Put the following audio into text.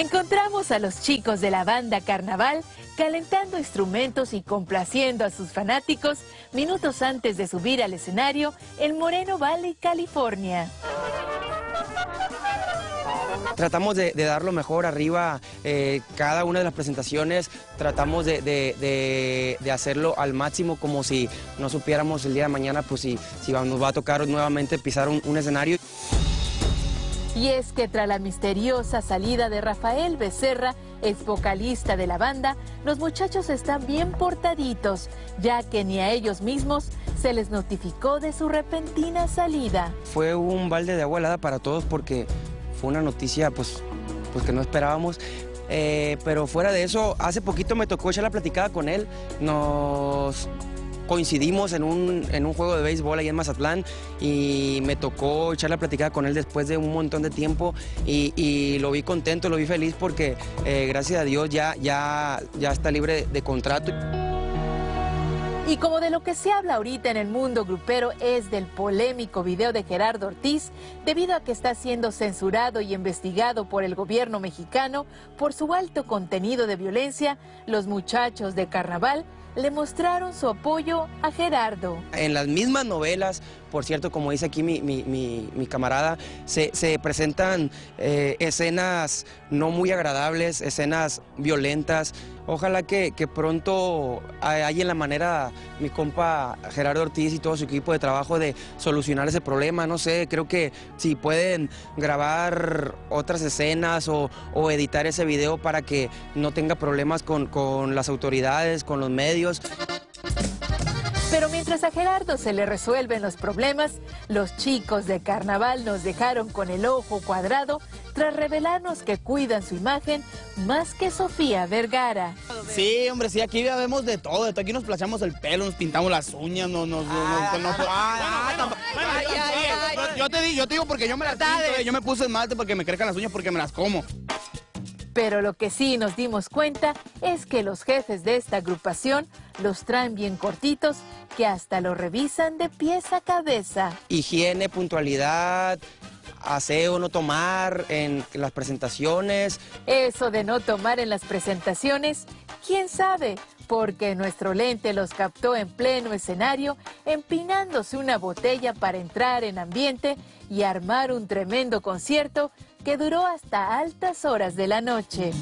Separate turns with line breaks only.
Encontramos a los chicos de la banda Carnaval calentando instrumentos y complaciendo a sus fanáticos minutos antes de subir al escenario en Moreno Valley, California.
Tratamos de, dar lo mejor arriba eh, cada una de las presentaciones, tratamos de, hacerlo al máximo como si no supiéramos el día de mañana pues si, si nos va a tocar nuevamente pisar un escenario.
Y es que tras la misteriosa salida de Rafael Becerra, ex vocalista de la banda, los muchachos están bien portaditos, ya que ni a ellos mismos se les notificó de su repentina salida.
Fue un balde de agua helada para todos porque fue una noticia pues, pues que no esperábamos. Eh, pero fuera de eso, hace poquito me tocó echar la platicada con él. Nos coincidimos en un, en un juego de béisbol ahí en Mazatlán y me tocó echar la platicada con él después de un montón de tiempo y, lo vi contento, lo vi feliz porque eh, gracias a Dios ya, ya, ya está libre de contrato.
Y como de lo que se habla ahorita en el mundo grupero es del polémico video de Gerardo Ortiz, debido a que está siendo censurado y investigado por el gobierno mexicano por su alto contenido de violencia, los muchachos de carnaval le mostraron su apoyo a Gerardo.
En las mismas novelas, por cierto, como dice aquí mi, camarada, se, presentan eh, escenas no muy agradables, escenas violentas. Ojalá que, pronto haya la manera, mi compa Gerardo Ortiz y todo su equipo de trabajo, de solucionar ese problema. No sé, creo que si pueden grabar otras escenas o, editar ese video para que no tenga problemas con, con las autoridades, con los medios.
Pero mientras a Gerardo se le resuelven los problemas, los chicos de carnaval nos dejaron con el ojo cuadrado tras revelarnos que cuidan su imagen más que Sofía Vergara.
Sí, hombre, sí, aquí vemos de todo. Aquí nos plachamos el pelo, nos pintamos las uñas, no, nos... Yo te digo, yo te digo porque yo me las pinto, yo me puse esmalte porque me crezcan las uñas porque me las como.
Pero lo que sí nos dimos cuenta es que los jefes de esta agrupación los traen bien cortitos que hasta lo revisan de pies a cabeza.
Higiene, puntualidad, aseo, no tomar en las presentaciones.
Eso de no tomar en las presentaciones, quién sabe, porque nuestro lente los captó en pleno escenario, empinándose una botella para entrar en ambiente y armar un tremendo concierto que duró hasta altas horas de la noche.